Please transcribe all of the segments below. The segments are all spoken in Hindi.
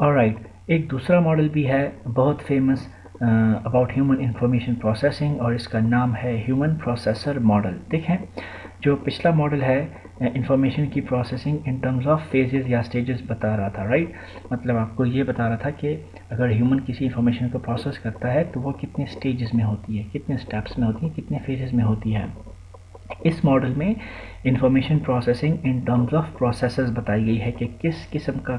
और राइट एक दूसरा मॉडल भी है, बहुत famous about human information processing और इसका नाम है ह्यूमन प्रोसेसर मॉडल देखें, जो पिछला मॉडल है इंफॉर्मेशन की processing in terms of phases या स्टेजेस बता रहा था राइट मतलब आपको ये बता रहा था कि अगर ह्यूमन किसी इंफॉर्मेशन को प्रोसेस करता है तो वो कितने स्टेजेस में होती है, कितने स्टेप्स में होती है, कितने फेजेस में होती है। इस मॉडल में information processing in terms of processes बताई गई है कि किस किस्म का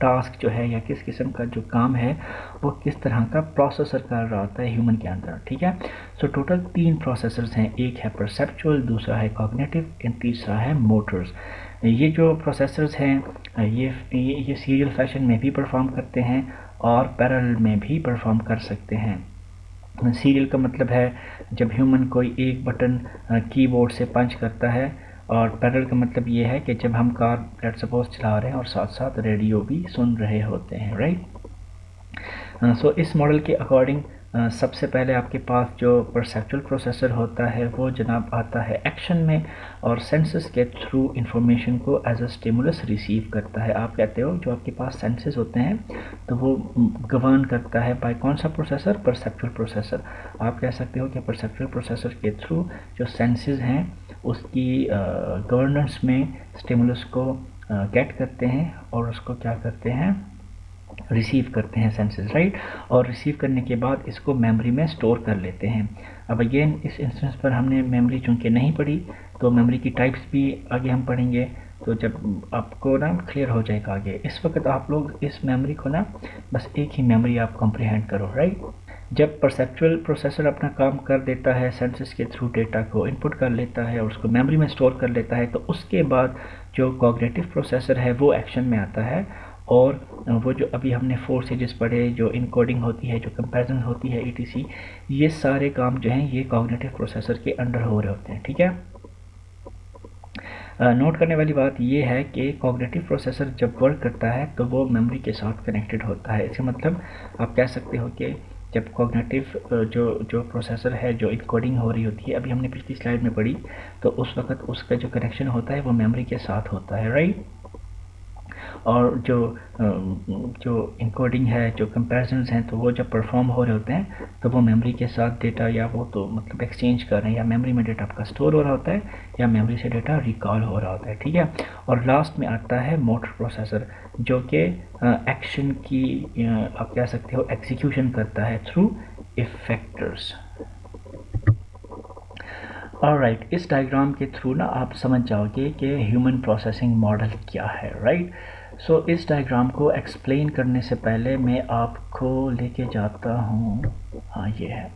टास्क जो है या किस किस्म का जो काम है वो किस तरह का प्रोसेसर कर रहा होता है ह्यूमन के अंदर ठीक है? सो so, टोटल तीन प्रोसेसर्स हैं एक है परसेप्चुअल दूसरा है कॉग्नेटिव एंड तीसरा है मोटर्स ये जो प्रोसेसर्स हैं ये ये सीरियल फ़ैशन में भी परफॉर्म करते हैं और पैरल में भी परफॉर्म कर सकते हैं. सीरियल का मतलब है जब ह्यूमन कोई एक बटन कीबोर्ड से पंच करता है और पैरल का मतलब ये है कि जब हम कार लेट सपोज़ चला रहे हैं और साथ साथ रेडियो भी सुन रहे होते हैं राइट सो uh, इस मॉडल के अकॉर्डिंग सबसे पहले आपके पास जो परसेप्चुअल प्रोसेसर होता है वो जनाब आता है एक्शन में और सेंसेस के थ्रू इंफॉर्मेशन को एज अ स्टिमुलस रिसीव करता है। आप कहते हो जो आपके पास सेंसेस होते हैं तो वो गवर्न करता है बाय कौन सा प्रोसेसर परसेप्चुअल प्रोसेसर आप कह सकते हो कि परसेप्चुअल प्रोसेसर के थ्रू जो सेंसेस हैं उसकी गवर्नेंस में स्टिमुलस को गेट करते हैं और उसको क्या करते हैं? रिसीव करते हैं सेंसेस राइट और रिसीव करने के बाद इसको मेमोरी में स्टोर कर लेते हैं। अब अगेन इस इंस्टेंस पर हमने मेमोरी चूँकि नहीं पढ़ी तो मेमोरी की टाइप्स भी आगे हम पढ़ेंगे। तो जब आपको ना क्लियर हो जाएगा आगे, इस वक्त आप लोग इस मेमोरी को ना बस एक ही मेमोरी आप कॉम्प्रीहेंड करो राइट जब परसेप्चुअल प्रोसेसर अपना काम कर देता है सेंसेस के थ्रू डेटा को इनपुट कर लेता है और उसको मेमोरी में स्टोर कर लेता है तो उसके बाद जो कॉग्रेटिव प्रोसेसर है, वो एक्शन में आता है और वो जो अभी हमने फोर स्टेजेस पढ़े, जो इनकोडिंग होती है, जो कंपैरिजन होती है ई ये सारे काम जो हैं, ये कॉग्निटिव प्रोसेसर के अंडर हो रहे होते हैं, ठीक है? नोट करने वाली बात ये है कि कॉग्निटिव प्रोसेसर जब वर्क करता है तो वो मेमोरी के साथ कनेक्टेड होता है। इसका मतलब आप कह सकते हो कि जब कॉग्नेटिव जो जो प्रोसेसर है, जो इनकोडिंग हो रही होती है, अभी हमने पिछली स्लाइड में पढ़ी तो उस वक्त उसका जो कनेक्शन होता है, वो मेमोरी के साथ होता है राइट और जो जो इनकोडिंग है जो कंपेरिजन्स हैं तो वो जब परफॉर्म हो रहे होते हैं तो वो मेमोरी के साथ डेटा या वो तो मतलब एक्सचेंज कर रहे हैं या मेमोरी में डेटा आपका स्टोर हो रहा होता है या मेमोरी से डेटा रिकॉल हो रहा होता है ठीक है और लास्ट में आता है मोटर प्रोसेसर जो कि एक्शन की आप कह सकते हो एग्जीक्यूशन करता है थ्रू इफेक्टर्स और राइट right, इस डायग्राम के थ्रू ना आप समझ जाओगे कि ह्यूमन प्रोसेसिंग मॉडल क्या है राइट right? सो so, इस डायग्राम को एक्सप्लेन करने से पहले मैं आपको लेके जाता हूँ। हाँ ये है।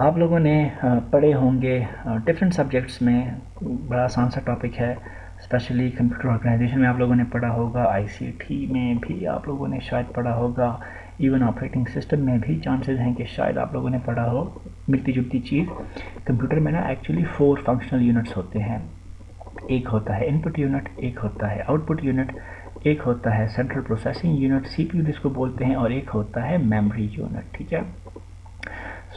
आप लोगों ने पढ़े होंगे डिफरेंट सब्जेक्ट्स में बड़ा आसान सा टॉपिक है। स्पेशली कंप्यूटर ऑर्गेनाइजेशन में आप लोगों ने पढ़ा होगा आईसीटी में भी आप लोगों ने शायद पढ़ा होगा इवन ऑपरेटिंग सिस्टम में भी चांसेस हैं कि शायद आप लोगों ने पढ़ा हो। मिलती जुलती चीज़। कंप्यूटर में ना एक्चुअली फोर फंक्शनल यूनिट्स होते हैं। एक होता है इनपुट यूनिट एक होता है आउटपुट यूनिट एक होता है सेंट्रल प्रोसेसिंग यूनिट सीपीयू जिसको बोलते हैं और एक होता है मेमोरी यूनिट ठीक है?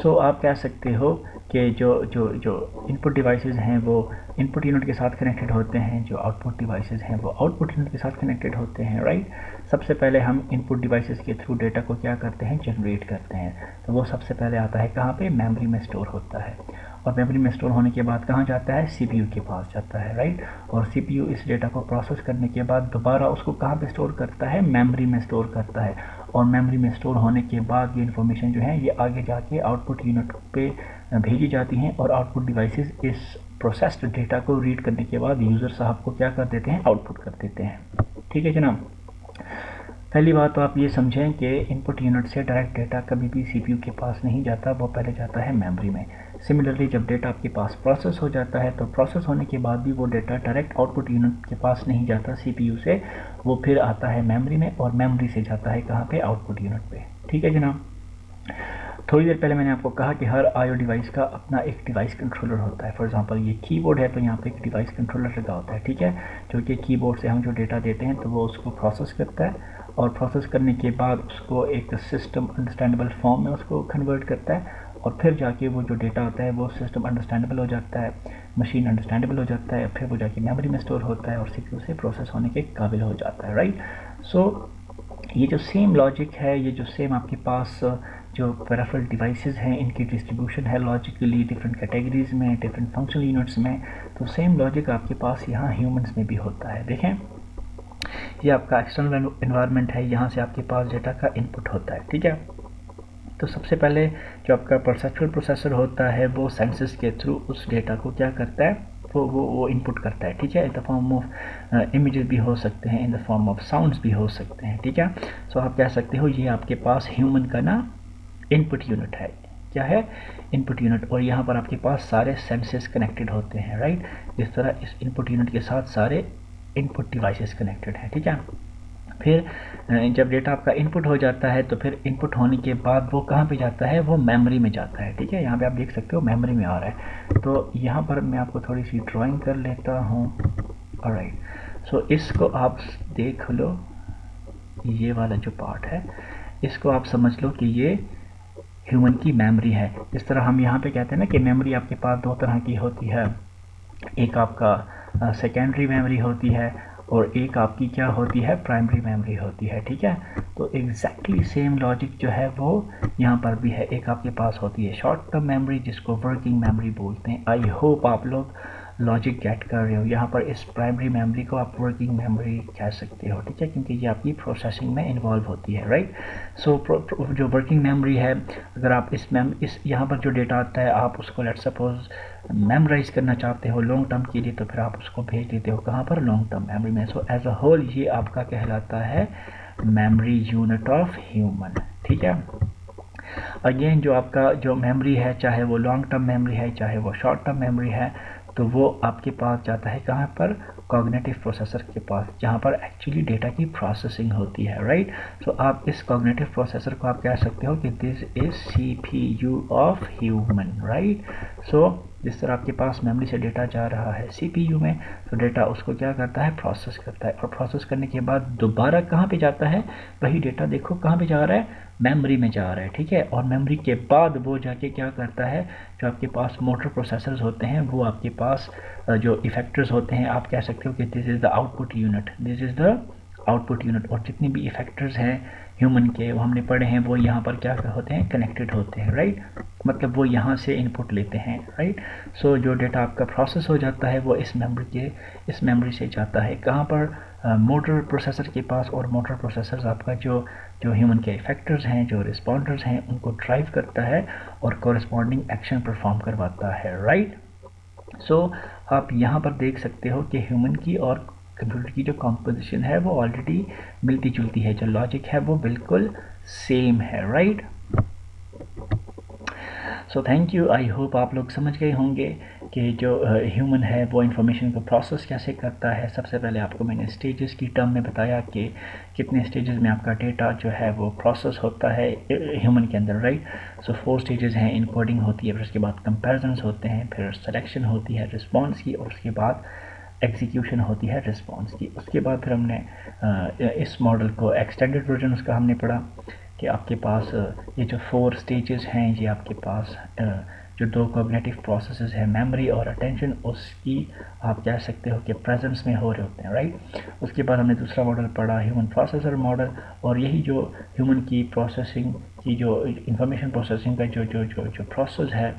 सो so, आप कह सकते हो कि जो जो जो इनपुट डिवाइसेस हैं वो इनपुट यूनिट के साथ कनेक्टेड होते हैं जो आउटपुट डिवाइसेस हैं वो आउटपुट यूनिट के साथ कनेक्टेड होते हैं राइट सबसे पहले हम इनपुट डिवाइसेस के थ्रू डेटा को क्या करते हैं? जनरेट करते हैं। तो वो सबसे पहले आता है कहाँ पे? मेमोरी में स्टोर होता है। और मेमोरी में स्टोर होने के बाद कहाँ जाता है? सीपीयू के पास जाता है राइट और सीपीयू इस डेटा को प्रोसेस करने के बाद दोबारा उसको कहाँ पे स्टोर करता है? मेमोरी में स्टोर करता है। और मेमोरी में स्टोर होने के बाद ये इन्फॉर्मेशन जो है, ये आगे जाके आउटपुट यूनिट पे भेजी जाती हैं और आउटपुट डिवाइसेस इस प्रोसेस्ड डेटा को रीड करने के बाद यूज़र साहब को क्या कर देते हैं? आउटपुट कर देते हैं। ठीक है जनाब? पहली बात तो आप ये समझें कि इनपुट यूनिट से डायरेक्ट डेटा कभी भी सीपीयू के पास नहीं जाता, वो पहले जाता है मेमोरी में। सिमिलरली जब डेटा आपके पास प्रोसेस हो जाता है तो प्रोसेस होने के बाद भी वो डेटा डायरेक्ट आउटपुट यूनिट के पास नहीं जाता सीपीयू से। वो फिर आता है मेमोरी में और मेमोरी से जाता है कहाँ पे? आउटपुट यूनिट पे। ठीक है जनाब? थोड़ी देर पहले मैंने आपको कहा कि हर आईओ डिवाइस का अपना एक डिवाइस कंट्रोलर होता है। फॉर एग्जांपल ये कीबोर्ड है तो यहाँ पे एक डिवाइस कंट्रोलर लगा होता है। ठीक है? जो कि कीबोर्ड से हम जो डेटा देते हैं तो वो उसको प्रोसेस करता है और प्रोसेस करने के बाद उसको एक सिस्टम अंडरस्टैंडेबल फॉर्म में उसको कन्वर्ट करता है। और फिर जाके वो जो डेटा होता है वो सिस्टम अंडरस्टैंडेबल हो जाता है मशीन अंडरस्टैंडेबल हो जाता है फिर वो जाके मेमोरी में स्टोर होता है और सी से प्रोसेस होने के काबिल हो जाता है राइट सो so, ये जो सेम लॉजिक है ये जो सेम आपके पास जो पेराफरल डिवाइसेस हैं इनकी डिस्ट्रीब्यूशन है लॉजिकली डिफरेंट कैटेगरीज में डिफरेंट फंक्शनल यूनिट्स में तो सेम लॉजिक आपके पास यहाँ ह्यूमंस में भी होता है देखें। ये आपका एक्सटर्नल इन्वायरमेंट है यहाँ से आपके पास डेटा का इनपुट होता है ठीक है? तो सबसे पहले जो आपका परसेप्चुअल प्रोसेसर होता है वो सेंसेस के थ्रू उस डेटा को क्या करता है? वो वो वो इनपुट करता है ठीक है? In the form of images भी हो सकते हैं in the form of sounds भी हो सकते हैं ठीक है? सो so, आप कह सकते हो ये आपके पास ह्यूमन का ना इनपुट यूनिट है। क्या है? इनपुट यूनिट और यहाँ पर आपके पास सारे सेंसेस कनेक्टेड होते हैं राइट इस तरह इस इनपुट यूनिट के साथ सारे इनपुट डिवाइसेस कनेक्टेड हैं ठीक है? फिर जब डेटा आपका इनपुट हो जाता है तो फिर इनपुट होने के बाद वो कहाँ पे जाता है? वो मेमोरी में जाता है, ठीक है? यहाँ पे आप देख सकते हो मेमोरी में आ रहा है। तो यहाँ पर मैं आपको थोड़ी सी ड्राइंग कर लेता हूँ। राइट सो इसको आप देख लो। ये वाला जो पार्ट है, इसको आप समझ लो कि ये ह्यूमन की मेमोरी है। इस तरह हम यहाँ पे कहते हैं ना कि मेमोरी आपके पास दो तरह की होती है। एक आपका सेकेंडरी मेमोरी होती है और एक आपकी क्या होती है? प्राइमरी मेमोरी होती है ठीक है? तो एग्जैक्टली सेम लॉजिक जो है वो यहाँ पर भी है। एक आपके पास होती है शॉर्ट टर्म मेमोरी जिसको वर्किंग मेमोरी बोलते हैं। आई होप आप लोग लॉजिक गेट कर रहे हो। यहाँ पर इस प्राइमरी मेमोरी को आप वर्किंग मेमोरी कह सकते हो ठीक है? क्योंकि ये आपकी प्रोसेसिंग में इन्वॉल्व होती है राइट सो so, जो वर्किंग मेमोरी है अगर आप इस मेम इस यहाँ पर जो डेटा आता है आप उसको लेट सपोज़ मेमोराइज करना चाहते हो लॉन्ग टर्म के लिए तो फिर आप उसको भेज देते हो। कहाँ पर? लॉन्ग टर्म मेमोरी में। सो एज अ होल ये आपका कहलाता है मेमोरी यूनिट ऑफ़ ह्यूमन ठीक है? अगेन जो आपका जो मेमोरी है चाहे वो लॉन्ग टर्म मेमोरी है चाहे वो शॉर्ट टर्म मेमोरी है तो वो आपके पास जाता है कहाँ पर? कॉग्नेटिव प्रोसेसर के पास जहाँ पर एक्चुअली डेटा की प्रोसेसिंग होती है राइट right? सो so, आप इस कॉग्नेटिव प्रोसेसर को आप कह सकते हो कि this is C P U of human right so जिस तरह आपके पास मेमोरी से डेटा जा रहा है सीपीयू में तो डेटा उसको क्या करता है? प्रोसेस करता है। और प्रोसेस करने के बाद दोबारा कहाँ पे जाता है? वही डेटा देखो कहाँ पे जा रहा है? मेमोरी में जा रहा है, ठीक है? और मेमोरी के बाद वो जाके क्या करता है? जो आपके पास मोटर प्रोसेसर्स होते हैं, वो आपके पास जो इफेक्टर्स होते हैं, आप कह सकते हो कि this is the output unit this is the output unit और जितनी भी इफेक्टर्स हैं ह्यूमन के वो हमने पढ़े हैं वो यहाँ पर क्या होते हैं? कनेक्टेड होते हैं राइट मतलब वो यहाँ से इनपुट लेते हैं राइट सो so, जो डेटा आपका प्रोसेस हो जाता है वो इस मेमोरी के इस मेमोरी से जाता है। कहाँ पर? मोटर uh, प्रोसेसर के पास और मोटर प्रोसेसर आपका जो जो ह्यूमन के इफेक्टर्स हैं जो रिस्पॉन्डर्स हैं उनको ड्राइव करता है और कॉरस्पॉन्डिंग एक्शन परफॉर्म करवाता है राइट right? सो so, आप यहाँ पर देख सकते हो कि ह्यूमन की और कंप्यूटर की जो कॉम्पोजिशन है वो ऑलरेडी मिलती जुलती है जो लॉजिक है वो बिल्कुल सेम है right so thank you I hope आप लोग समझ गए होंगे कि जो ह्यूमन uh, है वो इन्फॉर्मेशन को प्रोसेस कैसे करता है। सबसे पहले आपको मैंने स्टेजेस की टर्म में बताया कि कितने स्टेजेस में आपका डेटा जो है वो प्रोसेस होता है ह्यूमन के अंदर राइट सो फोर स्टेजेस हैं इनकोडिंग होती है फिर उसके बाद कंपेरिजन्स होते हैं फिर सिलेक्शन होती है रिस्पॉन्स की और उसके बाद एग्जीक्यूशन होती है रिस्पॉन्स की। उसके बाद फिर हमने इस मॉडल को एक्सटेंडेड वर्जन उसका हमने पढ़ा कि आपके पास ये जो फोर स्टेजेस हैं, ये आपके पास जो दो कोग्नेटिव प्रोसेसेस हैं मेमोरी और अटेंशन उसकी आप कह सकते हो कि प्रेजेंस में हो रहे होते हैं राइट उसके बाद हमने दूसरा मॉडल पढ़ा ह्यूमन प्रोसेसर मॉडल और यही जो ह्यूमन की प्रोसेसिंग की जो इंफॉर्मेशन प्रोसेसिंग का जो जो जो जो प्रोसेस है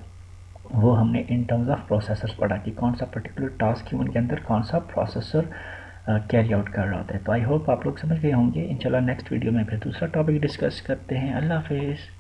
वो हमने इन टर्म्स ऑफ़ प्रोसेसर पढ़ा कि कौन सा पर्टिकुलर टास्क ह्यूमन के अंदर कौन सा प्रोसेसर कैरी आउट कर रहा होता है। तो आई होप आप लोग समझ गए होंगे। इंशाल्लाह नेक्स्ट वीडियो में फिर दूसरा टॉपिक डिस्कस करते हैं। अल्लाह हाफिज़।